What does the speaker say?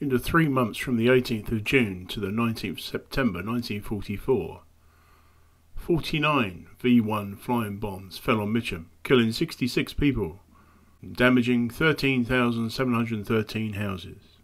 In the three months from the 18th of June to the 19th September 1944, 49 V 1 flying bombs fell on Mitcham, killing 66 people, damaging 13,713 houses.